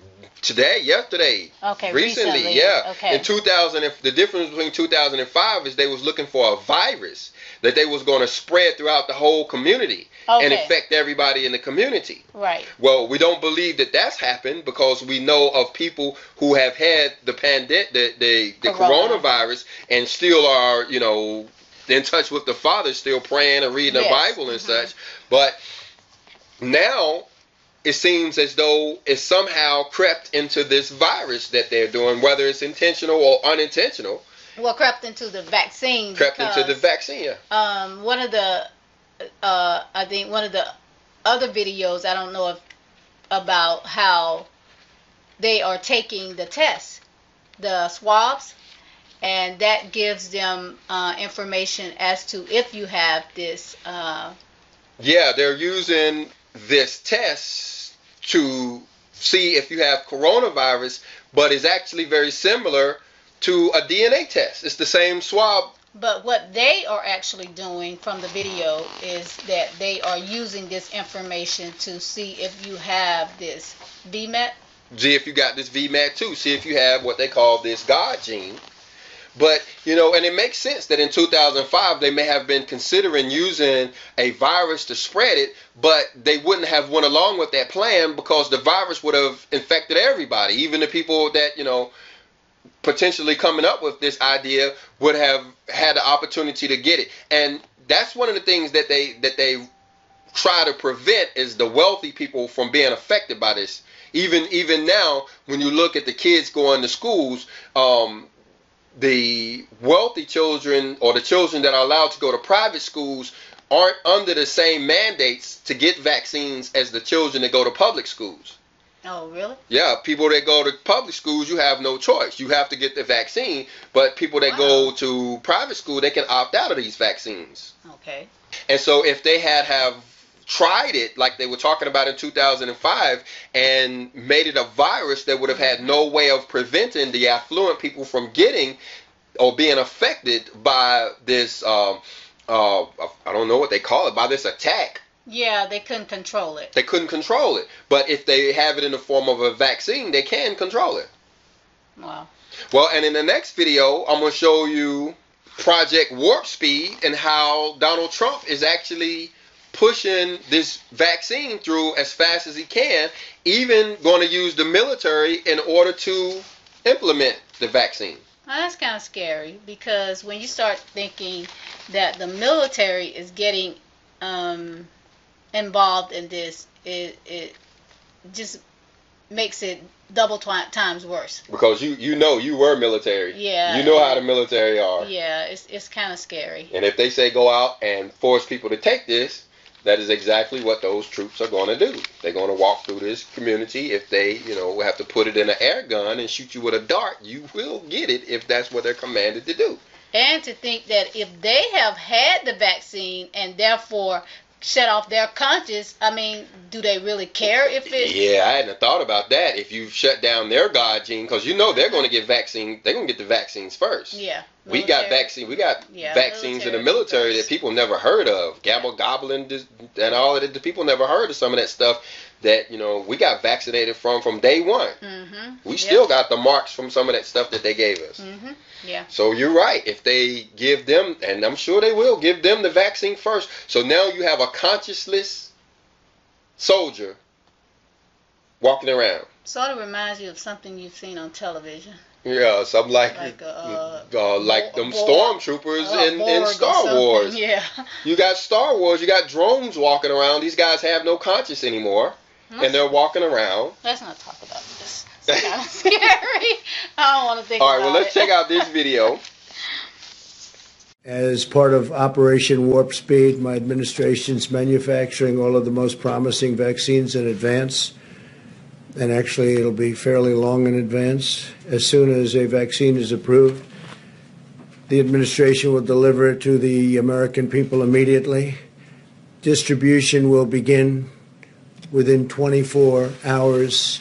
today, yesterday. Okay, recently, recently. yeah. Okay. In 2000, the difference between 2005 is they was looking for a virus that they was going to spread throughout the whole community okay. and infect everybody in the community. Right. Well, we don't believe that that's happened because we know of people who have had the pandemic, the the, the Corona. coronavirus, and still are, you know, in touch with the Father, still praying and reading Yes. the Bible and Mhm. such. But now it seems as though it somehow crept into this virus that they're doing, whether it's intentional or unintentional, Well, crept into the vaccine. crept into the vaccine. Yeah. Um, one of the, uh, I think one of the other videos, I don't know if about how they are taking the tests, the swabs, and that gives them uh, information as to if you have this. Uh, Yeah, they're using this test to see if you have coronavirus, but it's actually very similar to a DNA test. It's the same swab. but what they are actually doing from the video is that they are using this information to see if you have this VMAT. See if you got this VMAT too. See if you have what they call this God gene. But, you know, and it makes sense that in 2005 they may have been considering using a virus to spread it, but they wouldn't have went along with that plan because the virus would have infected everybody. Even the people that, you know, potentially coming up with this idea would have had the opportunity to get it. And that's one of the things that they that they try to prevent is the wealthy people from being affected by this. Even even now, when you look at the kids going to schools, um, the wealthy children or the children that are allowed to go to private schools aren't under the same mandates to get vaccines as the children that go to public schools. Oh, really? Yeah, people that go to public schools, you have no choice. You have to get the vaccine. But people that go to private school, they can opt out of these vaccines. Okay. And so if they had have tried it like they were talking about in 2005 and made it a virus that would have had no way of preventing the affluent people from getting or being affected by this um, uh, I don't know what they call it by this attack Yeah, they couldn't control it. they couldn't control it but if they have it in the form of a vaccine they can control it Wow. well and in the next video I'm going to show you Project Warp Speed and how Donald Trump is actually pushing this vaccine through as fast as he can, even going to use the military in order to implement the vaccine. Well, that's kind of scary because when you start thinking that the military is getting um, involved in this, it, it just makes it double twi- times worse. Because you you know you were military. Yeah. You know how the military are. Yeah, it's it's kind of scary. And if they say go out and force people to take this, that is exactly what those troops are going to do. They're going to walk through this community. If they, you know, have to put it in an air gun and shoot you with a dart, you will get it if that's what they're commanded to do. And to think that if they have had the vaccine and therefore shut off their conscience, I mean, do they really care if it? Yeah, I hadn't thought about that. If you shut down their God gene, because you know they're going to get vaccine, they're going to get the vaccines first. Yeah. We got vaccine. We got yeah, vaccines in the military that people never heard of. Gabble goblin and all of it. The people never heard of some of that stuff that you know we got vaccinated from from day one. Mm-hmm. We yep. still got the marks from some of that stuff that they gave us. Mm-hmm. Yeah. So you're right. If they give them, and I'm sure they will give them the vaccine first. So now you have a conscienceless soldier walking around. Sort of reminds you of something you've seen on television. Yeah, something like like, uh, uh, like them stormtroopers uh, in, in Star Wars. Yeah. You got Star Wars. You got drones walking around. These guys have no conscience anymore, and they're walking around. Let's not talk about this. It's kind of scary. I don't want to think. All right. well, let's it. check out this video. As part of Operation Warp Speed, my administration's manufacturing all of the most promising vaccines in advance and actually it'll be fairly long in advance. As soon as a vaccine is approved, the administration will deliver it to the American people immediately. Distribution will begin within 24 hours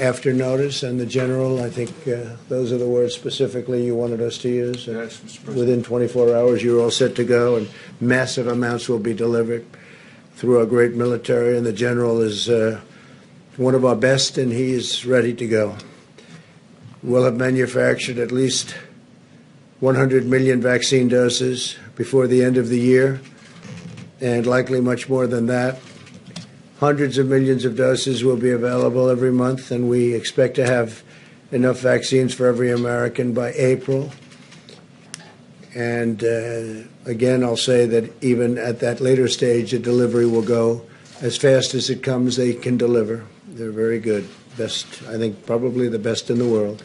after notice, and the general, I think uh, those are the words specifically you wanted us to use. Yes, within 24 hours, you're all set to go, and massive amounts will be delivered through our great military, and the general is. Uh, one of our best, and he is ready to go. We'll have manufactured at least 100 million vaccine doses before the end of the year, and likely much more than that. Hundreds of millions of doses will be available every month, and we expect to have enough vaccines for every American by April. And uh, again, I'll say that even at that later stage, the delivery will go as fast as it comes, they can deliver. They're very good. Best, I think, probably the best in the world.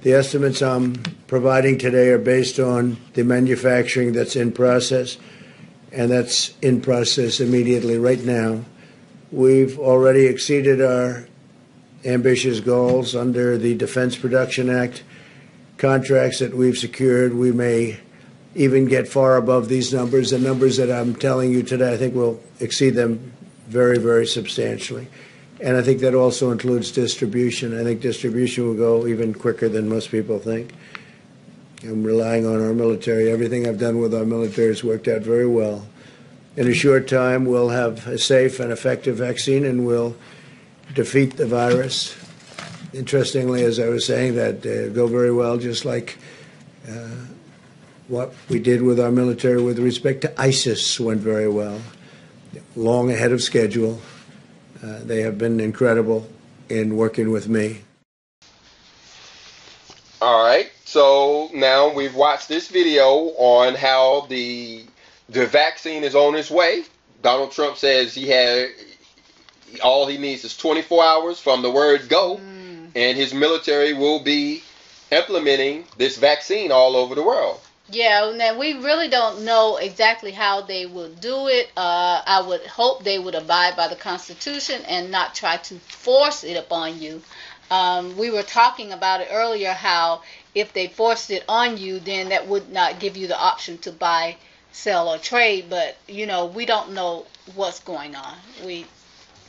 The estimates I'm providing today are based on the manufacturing that's in process, and that's in process immediately right now. We've already exceeded our ambitious goals under the Defense Production Act. Contracts that we've secured, we may even get far above these numbers. The numbers that I'm telling you today, I think will exceed them very, very substantially. And I think that also includes distribution. I think distribution will go even quicker than most people think. I'm relying on our military. Everything I've done with our military has worked out very well. In a short time, we'll have a safe and effective vaccine and we'll defeat the virus. Interestingly, as I was saying, that uh, go very well, just like uh, what we did with our military with respect to ISIS went very well, long ahead of schedule. Uh, they have been incredible in working with me. All right. So now we've watched this video on how the the vaccine is on its way. Donald Trump says he had all he needs is 24 hours from the word go, mm. and his military will be implementing this vaccine all over the world. Yeah, now we really don't know exactly how they will do it. Uh, I would hope they would abide by the Constitution and not try to force it upon you. Um, we were talking about it earlier how if they forced it on you, then that would not give you the option to buy, sell, or trade. But you know, we don't know what's going on. We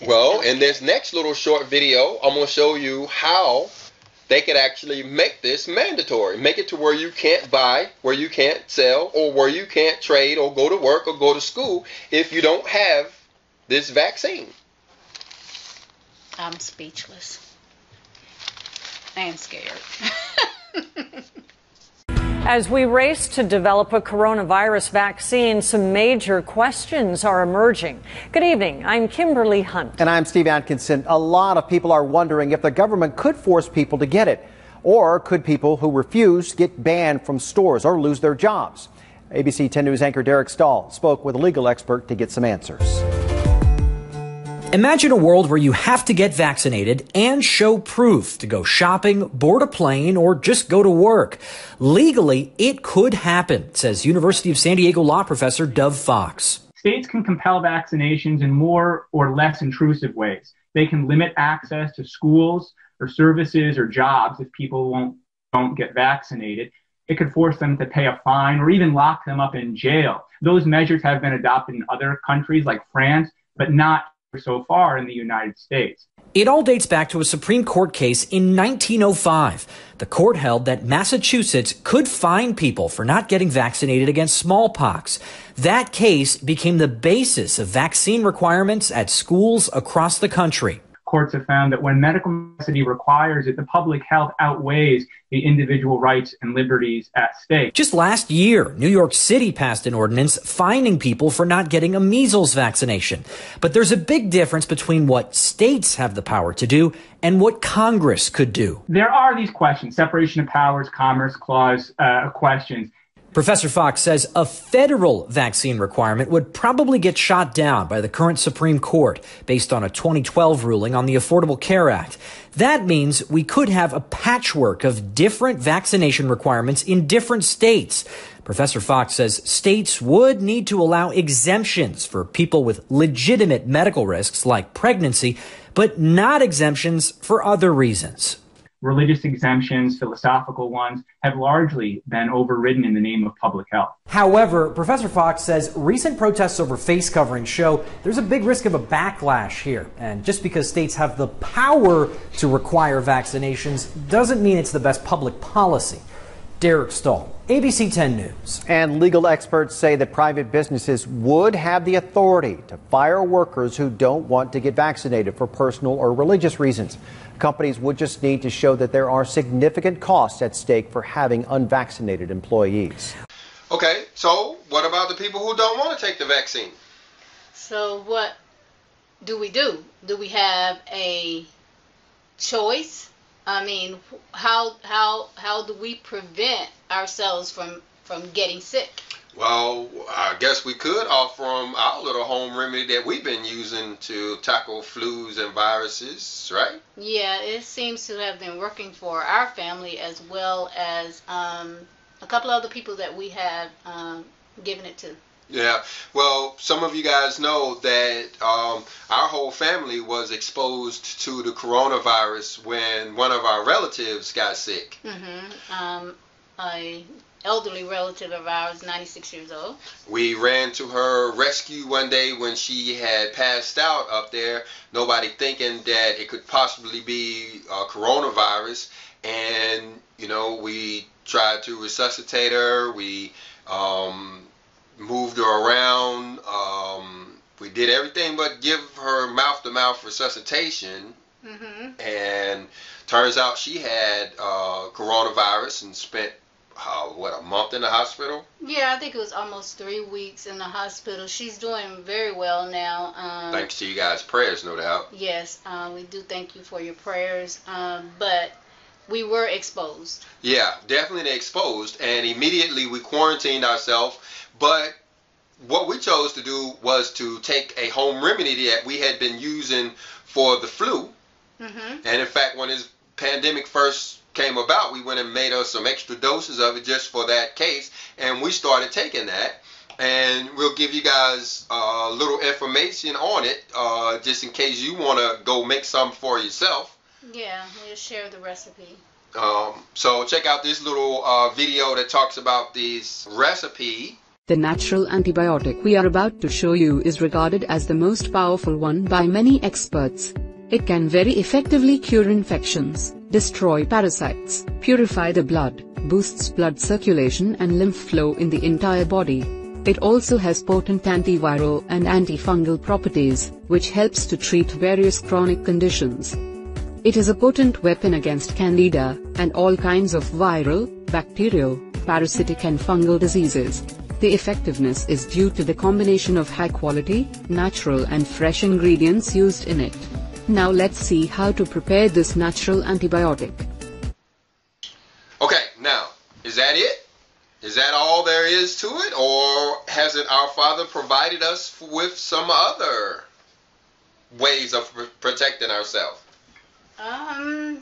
well, in this next little short video, I'm gonna show you how they could actually make this mandatory. Make it to where you can't buy, where you can't sell, or where you can't trade or go to work or go to school if you don't have this vaccine. I'm speechless and scared. As we race to develop a coronavirus vaccine, some major questions are emerging. Good evening. I'm Kimberly Hunt. And I'm Steve Atkinson. A lot of people are wondering if the government could force people to get it, or could people who refuse get banned from stores or lose their jobs? ABC 10 News anchor Derek Stahl spoke with a legal expert to get some answers. Imagine a world where you have to get vaccinated and show proof to go shopping, board a plane, or just go to work. Legally, it could happen, says University of San Diego law professor Dove Fox. States can compel vaccinations in more or less intrusive ways. They can limit access to schools or services or jobs if people won't don't get vaccinated. It could force them to pay a fine or even lock them up in jail. Those measures have been adopted in other countries like France, but not so far in the United States. It all dates back to a Supreme Court case in 1905. The court held that Massachusetts could fine people for not getting vaccinated against smallpox. That case became the basis of vaccine requirements at schools across the country courts have found that when medical necessity requires it, the public health outweighs the individual rights and liberties at stake. Just last year, New York City passed an ordinance fining people for not getting a measles vaccination. But there's a big difference between what states have the power to do and what Congress could do. There are these questions, separation of powers, Commerce Clause uh, questions. Professor Fox says a federal vaccine requirement would probably get shot down by the current Supreme Court based on a 2012 ruling on the Affordable Care Act. That means we could have a patchwork of different vaccination requirements in different states. Professor Fox says states would need to allow exemptions for people with legitimate medical risks like pregnancy, but not exemptions for other reasons religious exemptions, philosophical ones, have largely been overridden in the name of public health. However, Professor Fox says recent protests over face coverings show there's a big risk of a backlash here. And just because states have the power to require vaccinations doesn't mean it's the best public policy. Derek Stahl, ABC 10 News. And legal experts say that private businesses would have the authority to fire workers who don't want to get vaccinated for personal or religious reasons. Companies would just need to show that there are significant costs at stake for having unvaccinated employees. Okay, so what about the people who don't want to take the vaccine? So, what do we do? Do we have a choice? I mean, how how how do we prevent ourselves from from getting sick? Well, I guess we could offer them our little home remedy that we've been using to tackle flus and viruses, right? Yeah, it seems to have been working for our family as well as um, a couple other people that we have um, given it to. Yeah, well, some of you guys know that um, our whole family was exposed to the coronavirus when one of our relatives got sick. Mm-hmm. Um, I elderly relative of ours, 96 years old. We ran to her rescue one day when she had passed out up there, nobody thinking that it could possibly be a coronavirus. And, you know, we tried to resuscitate her. We um, moved her around. Um, we did everything but give her mouth to mouth resuscitation. Mm-hmm. And turns out she had uh, coronavirus and spent uh, what a month in the hospital. Yeah, I think it was almost three weeks in the hospital. She's doing very well now. Um, Thanks to you guys' prayers, no doubt. Yes, uh, we do thank you for your prayers. Um, but we were exposed. Yeah, definitely exposed, and immediately we quarantined ourselves. But what we chose to do was to take a home remedy that we had been using for the flu. Mm-hmm. And in fact, when this pandemic first came about, we went and made us some extra doses of it just for that case, and we started taking that. And we'll give you guys a uh, little information on it, uh, just in case you want to go make some for yourself. Yeah, we'll share the recipe. Um, so check out this little uh, video that talks about this recipe. The natural antibiotic we are about to show you is regarded as the most powerful one by many experts. It can very effectively cure infections, destroy parasites, purify the blood, boosts blood circulation and lymph flow in the entire body. It also has potent antiviral and antifungal properties, which helps to treat various chronic conditions. It is a potent weapon against candida and all kinds of viral, bacterial, parasitic and fungal diseases. The effectiveness is due to the combination of high quality, natural and fresh ingredients used in it. Now let's see how to prepare this natural antibiotic. Okay, now, is that it? Is that all there is to it? Or hasn't our Father provided us with some other ways of protecting ourselves? Um.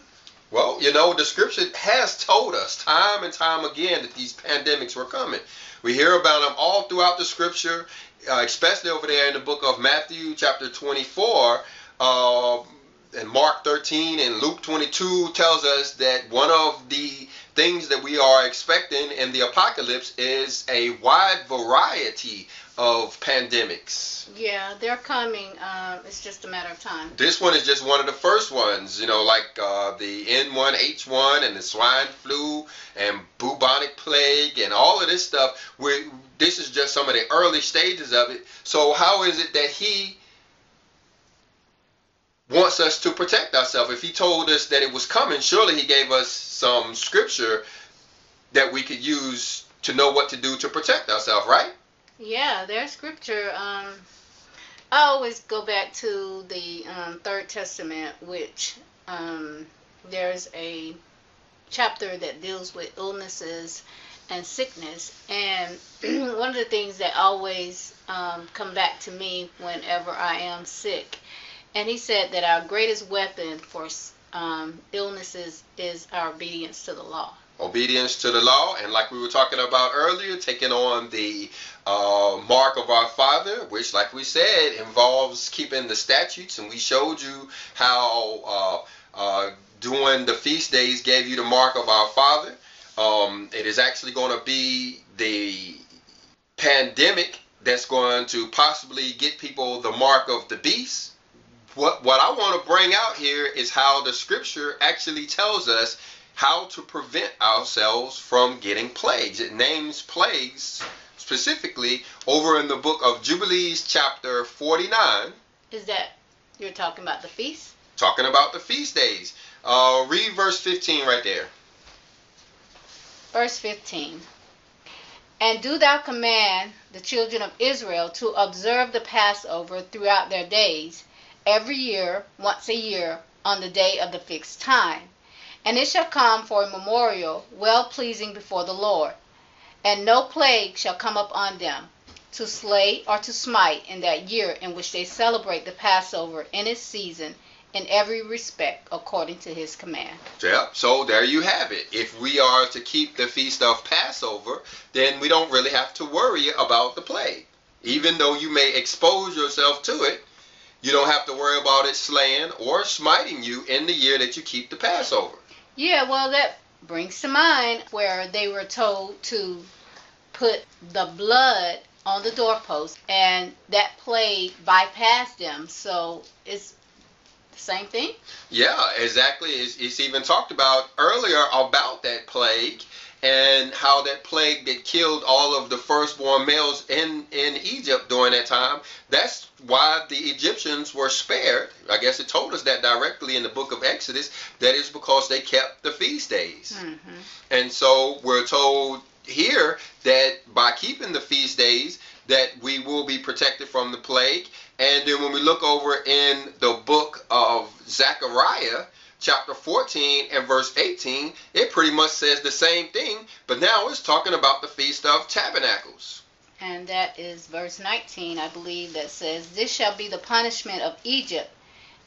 Well, you know, the scripture has told us time and time again that these pandemics were coming. We hear about them all throughout the scripture, uh, especially over there in the book of Matthew, chapter 24 uh, and Mark 13 and Luke 22 tells us that one of the things that we are expecting in the apocalypse is a wide variety of pandemics. Yeah, they're coming. Uh, it's just a matter of time. This one is just one of the first ones, you know, like uh, the N1H1 and the swine flu and bubonic plague and all of this stuff. we this is just some of the early stages of it. So how is it that he wants us to protect ourselves? If he told us that it was coming, surely he gave us some scripture that we could use to know what to do to protect ourselves, right? Yeah, there's scripture. Um, I always go back to the um, Third Testament, which um, there's a chapter that deals with illnesses and sickness. And one of the things that always um, come back to me whenever I am sick, and he said that our greatest weapon for um, illnesses is our obedience to the law obedience to the law, and like we were talking about earlier, taking on the uh, mark of our Father, which, like we said, involves keeping the statutes, and we showed you how uh, uh, doing the feast days gave you the mark of our Father. Um, it is actually going to be the pandemic that's going to possibly get people the mark of the beast. What, what I want to bring out here is how the scripture actually tells us how to prevent ourselves from getting plagues. It names plagues specifically over in the book of Jubilees, chapter 49. Is that you're talking about the feast? Talking about the feast days. Uh, read verse 15 right there. Verse 15. And do thou command the children of Israel to observe the Passover throughout their days, every year, once a year, on the day of the fixed time and it shall come for a memorial well pleasing before the Lord. And no plague shall come upon them, to slay or to smite in that year in which they celebrate the Passover in its season in every respect according to his command. Yeah, so there you have it. If we are to keep the feast of Passover, then we don't really have to worry about the plague. Even though you may expose yourself to it, you don't have to worry about it slaying or smiting you in the year that you keep the Passover. Yeah, well, that brings to mind where they were told to put the blood on the doorpost, and that plague bypassed them. So it's the same thing. Yeah, exactly. It's, it's even talked about earlier about that plague and how that plague that killed all of the firstborn males in, in Egypt during that time. That's why the Egyptians were spared. I guess it told us that directly in the book of Exodus. That is because they kept the feast days. Mm-hmm. And so we're told here that by keeping the feast days, that we will be protected from the plague. And then when we look over in the book of Zechariah, chapter 14 and verse 18, it pretty much says the same thing, but now it's talking about the Feast of Tabernacles. And that is verse 19, I believe, that says, This shall be the punishment of Egypt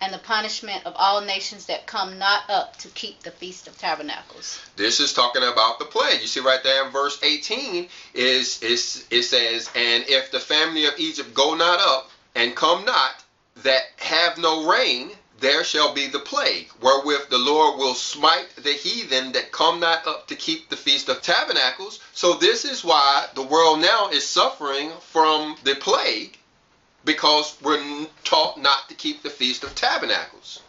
and the punishment of all nations that come not up to keep the Feast of Tabernacles. This is talking about the plague. You see right there in verse 18 is, is it says, And if the family of Egypt go not up and come not, that have no rain, there shall be the plague, wherewith the Lord will smite the heathen that come not up to keep the Feast of Tabernacles. So this is why the world now is suffering from the plague, because we're taught not to keep the Feast of Tabernacles.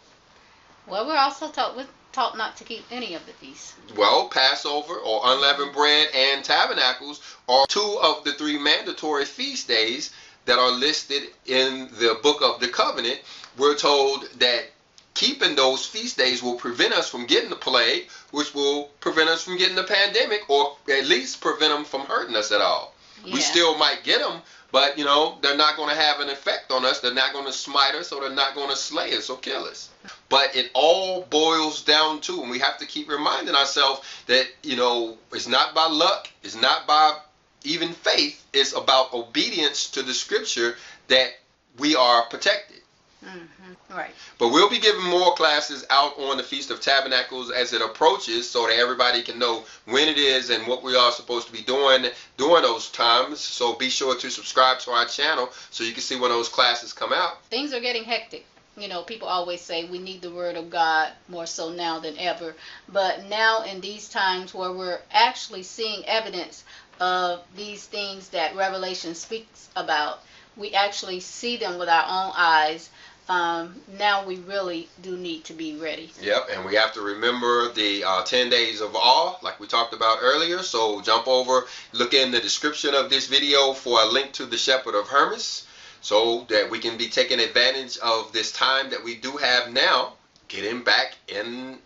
Well, we're also taught we're taught not to keep any of the feasts. Well, Passover or unleavened bread and tabernacles are two of the three mandatory feast days that are listed in the book of the covenant we're told that keeping those feast days will prevent us from getting the plague, which will prevent us from getting the pandemic, or at least prevent them from hurting us at all. Yeah. We still might get them, but you know they're not going to have an effect on us. They're not going to smite us, or they're not going to slay us or kill us. But it all boils down to, and we have to keep reminding ourselves that you know it's not by luck, it's not by even faith. is about obedience to the Scripture that we are protected. Mm-hmm. Right. But we'll be giving more classes out on the Feast of Tabernacles as it approaches so that everybody can know when it is and what we are supposed to be doing during those times. So be sure to subscribe to our channel so you can see when those classes come out. Things are getting hectic. you know, people always say we need the word of God more so now than ever. But now in these times where we're actually seeing evidence of these things that Revelation speaks about, we actually see them with our own eyes. Um, now we really do need to be ready. Yep, and we have to remember the uh, 10 days of awe, like we talked about earlier. So jump over, look in the description of this video for a link to the Shepherd of Hermas so that we can be taking advantage of this time that we do have now, getting back in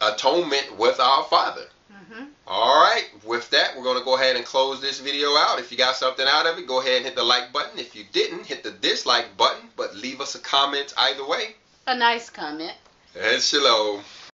atonement with our Father. All right, with that, we're going to go ahead and close this video out. If you got something out of it, go ahead and hit the like button. If you didn't, hit the dislike button, but leave us a comment either way. A nice comment. And shalom.